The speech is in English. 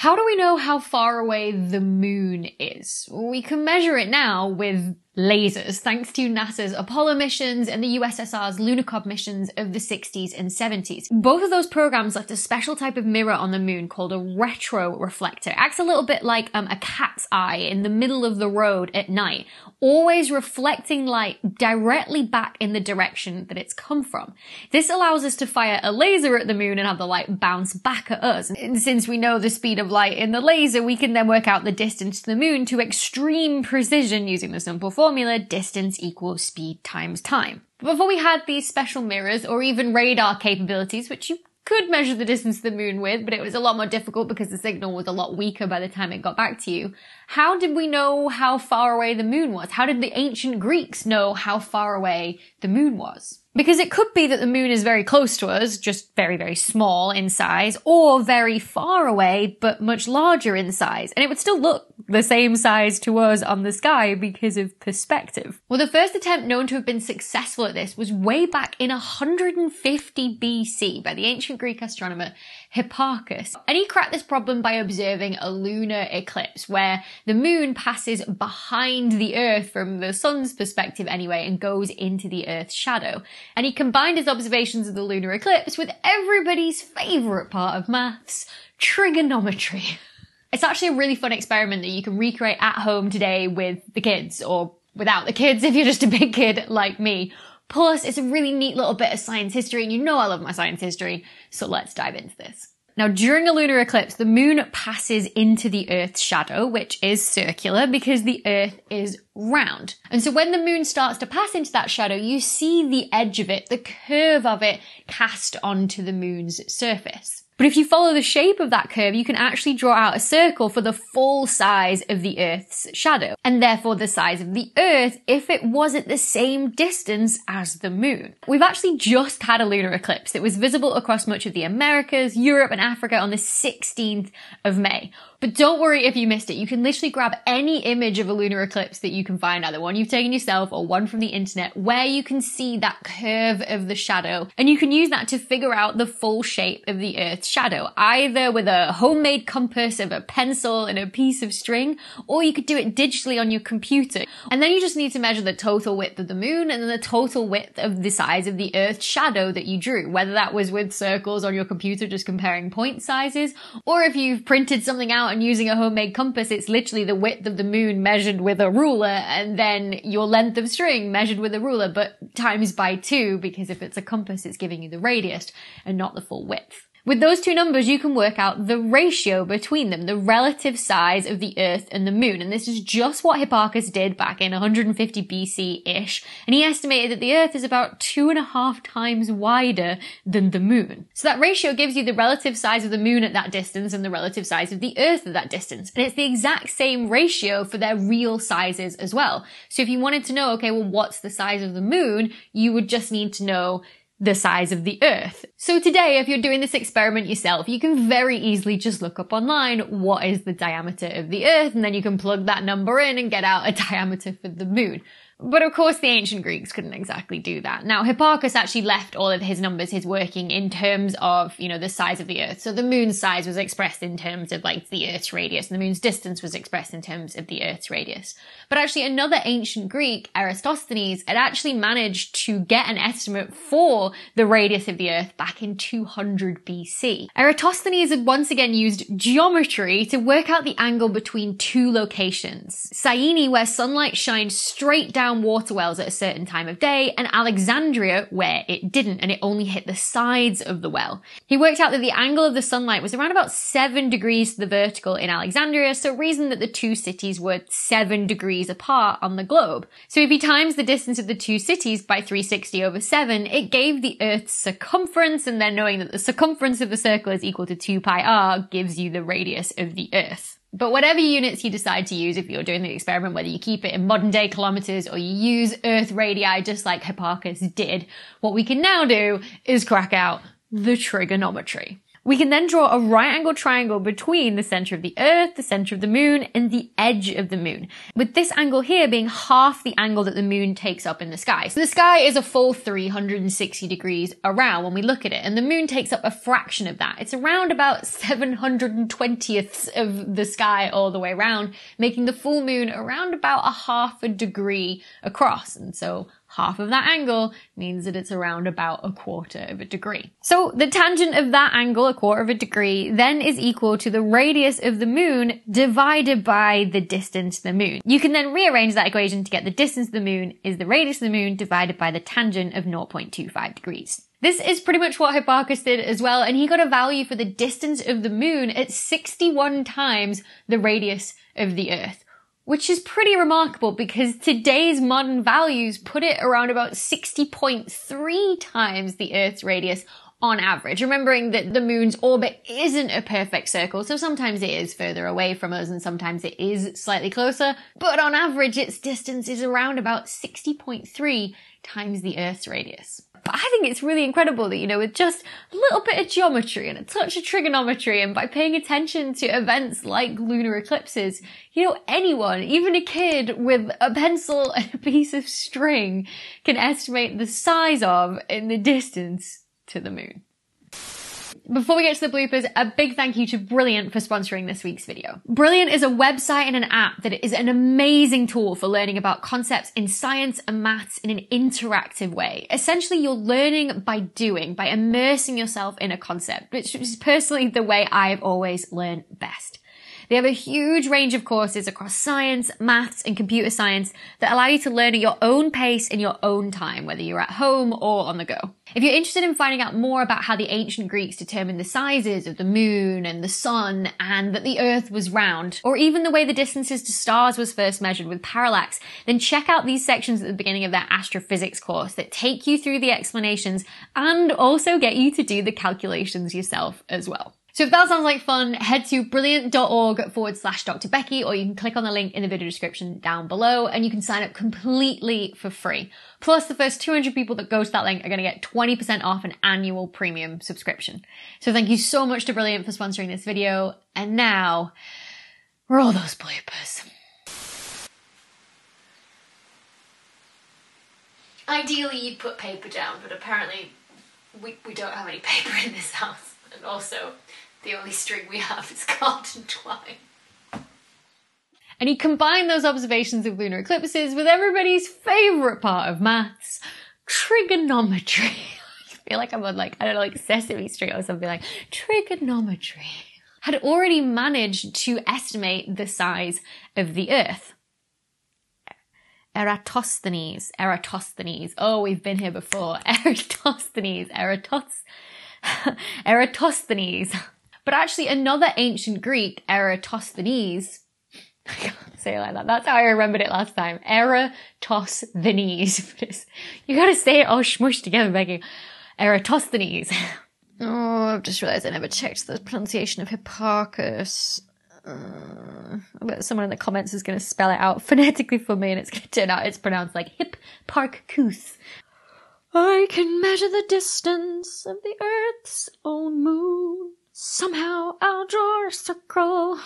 How do we know how far away the moon is? We can measure it now with lasers, thanks to NASA's Apollo missions and the USSR's Lunokhod missions of the 60s and 70s. Both of those programs left a special type of mirror on the moon called a retroreflector. It acts a little bit like um, a cat's eye in the middle of the road at night, always reflecting light directly back in the direction that it's come from. This allows us to fire a laser at the moon and have the light bounce back at us. And since we know the speed of light in the laser, we can then work out the distance to the moon to extreme precision using the simple formula distance equals speed times time. Before we had these special mirrors or even radar capabilities, which you could measure the distance to the moon with, but it was a lot more difficult because the signal was a lot weaker by the time it got back to you. How did we know how far away the moon was? How did the ancient Greeks know how far away the moon was? Because it could be that the moon is very close to us, just very, very small in size, or very far away, but much larger in size. And it would still look the same size to us on the sky because of perspective. Well, the first attempt known to have been successful at this was way back in 150 BC by the ancient Greek astronomer Hipparchus. And he cracked this problem by observing a lunar eclipse where the moon passes behind the earth from the sun's perspective anyway and goes into the earth's shadow. And he combined his observations of the lunar eclipse with everybody's favourite part of maths, trigonometry. It's actually a really fun experiment that you can recreate at home today with the kids or without the kids if you're just a big kid like me. Plus, it's a really neat little bit of science history, and you know I love my science history, so let's dive into this. Now, during a lunar eclipse, the moon passes into the Earth's shadow, which is circular because the Earth is round. And so when the moon starts to pass into that shadow, you see the edge of it, the curve of it cast onto the moon's surface. But if you follow the shape of that curve, you can actually draw out a circle for the full size of the Earth's shadow, and therefore the size of the Earth if it was at the same distance as the moon. We've actually just had a lunar eclipse that was visible across much of the Americas, Europe, and Africa on the 16th of May. But don't worry if you missed it. You can literally grab any image of a lunar eclipse that you can find, either one you've taken yourself or one from the internet, where you can see that curve of the shadow. And you can use that to figure out the full shape of the Earth's shadow, either with a homemade compass of a pencil and a piece of string, or you could do it digitally on your computer. And then you just need to measure the total width of the moon and then the total width of the size of the Earth's shadow that you drew, whether that was with circles on your computer just comparing point sizes, or if you've printed something out and using a homemade compass, it's literally the width of the moon measured with a ruler and then your length of string measured with a ruler, but times by two, because if it's a compass, it's giving you the radius and not the full width. With those two numbers, you can work out the ratio between them, the relative size of the Earth and the Moon. And this is just what Hipparchus did back in 150 BC-ish. And he estimated that the Earth is about two and a half times wider than the Moon. So that ratio gives you the relative size of the Moon at that distance and the relative size of the Earth at that distance. And it's the exact same ratio for their real sizes as well. So if you wanted to know, okay, well, what's the size of the Moon? You would just need to know the size of the Earth. So today, if you're doing this experiment yourself, you can very easily just look up online what is the diameter of the Earth, and then you can plug that number in and get out a diameter for the Moon. But of course, the ancient Greeks couldn't exactly do that. Now, Hipparchus actually left all of his numbers, his working in terms of, you know, the size of the Earth. So the moon's size was expressed in terms of like the Earth's radius, and the moon's distance was expressed in terms of the Earth's radius. But actually, another ancient Greek, Eratosthenes, had actually managed to get an estimate for the radius of the Earth back in 200 BC. Eratosthenes had once again used geometry to work out the angle between two locations. Syene, where sunlight shines straight down water wells at a certain time of day, and Alexandria, where it didn't, and it only hit the sides of the well. He worked out that the angle of the sunlight was around about 7 degrees to the vertical in Alexandria, so reason that the two cities were 7 degrees apart on the globe. So if he times the distance of the two cities by 360 over 7, it gave the Earth's circumference, and then knowing that the circumference of the circle is equal to 2 pi r gives you the radius of the Earth. But whatever units you decide to use, if you're doing the experiment, whether you keep it in modern day kilometers or you use Earth radii just like Hipparchus did, what we can now do is crack out the trigonometry. We can then draw a right angle triangle between the center of the earth, the center of the moon, and the edge of the moon. With this angle here being half the angle that the moon takes up in the sky. So the sky is a full 360 degrees around when we look at it, and the moon takes up a fraction of that. It's around about 720ths of the sky all the way around, making the full moon around about a half a degree across. And so half of that angle means that it's around about a quarter of a degree. So the tangent of that angle, a quarter of a degree, then is equal to the radius of the moon divided by the distance to the moon. You can then rearrange that equation to get the distance to the moon is the radius of the moon divided by the tangent of 0.25 degrees. This is pretty much what Hipparchus did as well, and he got a value for the distance of the moon at 61 times the radius of the Earth which is pretty remarkable because today's modern values put it around about 60.3 times the Earth's radius on average. Remembering that the moon's orbit isn't a perfect circle, so sometimes it is further away from us and sometimes it is slightly closer, but on average its distance is around about 60.3 times the Earth's radius. But I think it's really incredible that, you know, with just a little bit of geometry and a touch of trigonometry and by paying attention to events like lunar eclipses, you know, anyone, even a kid with a pencil and a piece of string can estimate the size of and the distance to the moon. Before we get to the bloopers, a big thank you to Brilliant for sponsoring this week's video. Brilliant is a website and an app that is an amazing tool for learning about concepts in science and maths in an interactive way. Essentially, you're learning by doing, by immersing yourself in a concept, which is personally the way I've always learned best. They have a huge range of courses across science, maths, and computer science that allow you to learn at your own pace in your own time, whether you're at home or on the go. If you're interested in finding out more about how the ancient Greeks determined the sizes of the moon and the sun and that the earth was round, or even the way the distances to stars was first measured with parallax, then check out these sections at the beginning of their astrophysics course that take you through the explanations and also get you to do the calculations yourself as well. So if that sounds like fun, head to brilliant.org forward slash Dr. Becky, or you can click on the link in the video description down below and you can sign up completely for free. Plus the first 200 people that go to that link are going to get 20% off an annual premium subscription. So thank you so much to Brilliant for sponsoring this video. And now, roll those bloopers. Ideally, you'd put paper down, but apparently we, we don't have any paper in this house. And also, the only string we have is cotton twine. And he combined those observations of lunar eclipses with everybody's favourite part of maths, trigonometry. I feel like I'm on like, I don't know, like Sesame Street or something like trigonometry. Had already managed to estimate the size of the Earth. Eratosthenes, Eratosthenes. Oh, we've been here before. Eratosthenes, Eratos, Eratosthenes. But actually, another ancient Greek, Eratosthenes, I can't say it like that. That's how I remembered it last time. Eratosthenes. you gotta say it all smushed together, Becky. Eratosthenes. Oh, I've just realised I never checked the pronunciation of Hipparchus. Uh, I bet someone in the comments is going to spell it out phonetically for me and it's going to turn out it's pronounced like Hip Park Coos. I can measure the distance of the Earth's own moon. Somehow I'll draw a circle